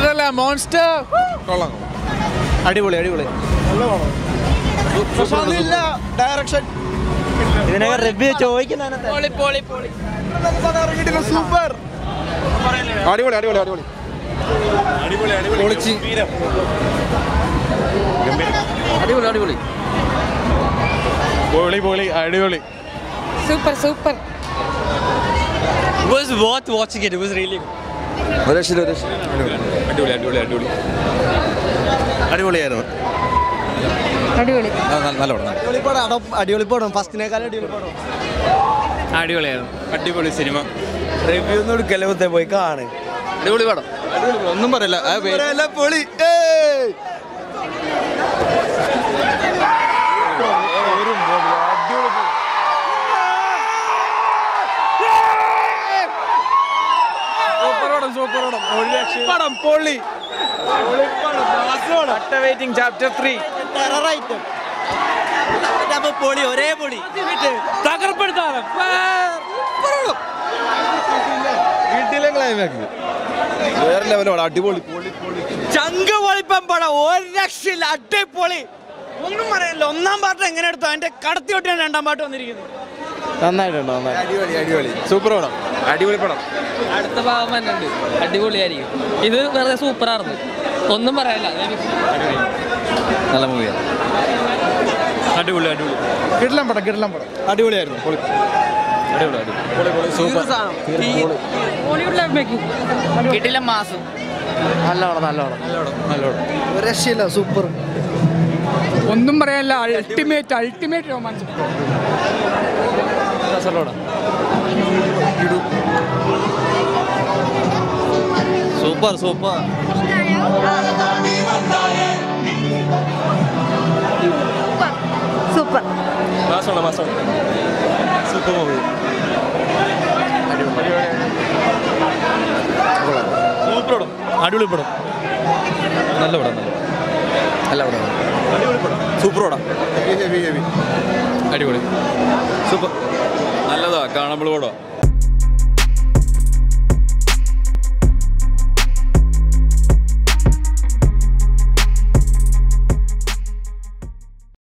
Monster അല്ല monster കൊള്ളാം. അടിപൊളി അടിപൊളി. ഡയറക്ഷൻ ഇതിനൊക്കെ റിവ്യൂ ചോദിക്കുന്നതാണ് സൂപ്പർ അടിപൊളി അടിപൊളി അടിപൊളി. അടിപൊളി അടിപൊളി. അടിപൊളി പൊളി പൊളി അടിപൊളി. Super super was worth watching it. It was really good. ഒരു രക്ഷയില്ല ഒരു അടിപൊളി അടിപൊളി അടിപൊളി. അടിപൊളിയായിരുന്നു. അടിപൊളി. നല്ല പടം. അടിപൊളി പടം അടിപൊളി പടം ഫസ്റ്റിനേക്കാളും അടിപൊളി പടം അടിപൊളിയായിരുന്നു. അടിപൊളി സിനിമ. റിവ്യൂ ഒന്നും എടുക്കല്ലേ പോയി. കാണ്. അടിപൊളി പടം. ഒന്നും പറയില്ല. പൊളി. ഒരു പൊള്ളി. വെയിറ്റിംഗ് ചാപ്റ്റർ ത്രീ പൊളി ഒരേ പൊളി. വീട്ടിലെ ക്ലൈമാക്സ് വേറെ അടിപൊളി. പൊളി പൊളി. ചങ്ക് പൊളിപ്പം പടം. ഒരു രക്ഷയില്ല അടിപൊളി. ഒന്നും പറയാനില്ല ഒന്നാം പാട്ട് എങ്ങനെ എടുത്തു? അതിന്റെ കടത്തി ഒട്ടിയാണ് രണ്ടാം പാട്ട് വന്നിരിക്കുന്നത്. നന്നായിട്ടുണ്ട് നന്നായി. അടിപൊളി അടിപൊളി. സൂപ്പർ പടം. അടിപൊളി പടം. അടുത്ത ഭാഗം തന്നെ ഉണ്ട് അടിപൊളിയായിരിക്കും. ഇത് വെറുതെ സൂപ്പറായിരുന്നു ഒന്നും പറയാനില്ല. നല്ല മൂവിയാണ് അടിപൊളി അടിപൊളി. കിടലം പടം കിടലം പടം. അടിപൊളിയായിരുന്നു. പൊളി. അടിപൊളി അടിപൊളി. പൊളി സൂപ്പർ. കിട്ടില്ല മാസം. നല്ലോണം നല്ലോണം നല്ലോണം ഒരു രക്ഷയില്ല സൂപ്പർ. ഒന്നും പറയാനില്ല. അൾട്ടിമേറ്റ് അൾട്ടിമേറ്റ് രോമാഞ്ചം സൂപ്പർ സൂപ്പർ. സൂപ്പർ. മാസമാണ് മാസമാണ് സൂപ്പർ മൂവി. സൂപ്പർ പടം. അടിപൊളി പടം. നല്ല പടം നല്ല പടം. അടിപൊളി പടം. സൂപ്പർ പടം. ഹെവി ഹെവി അടിപൊളി. സൂപ്പർ. നല്ലതാ. കാണുമ്പോൾ പടം.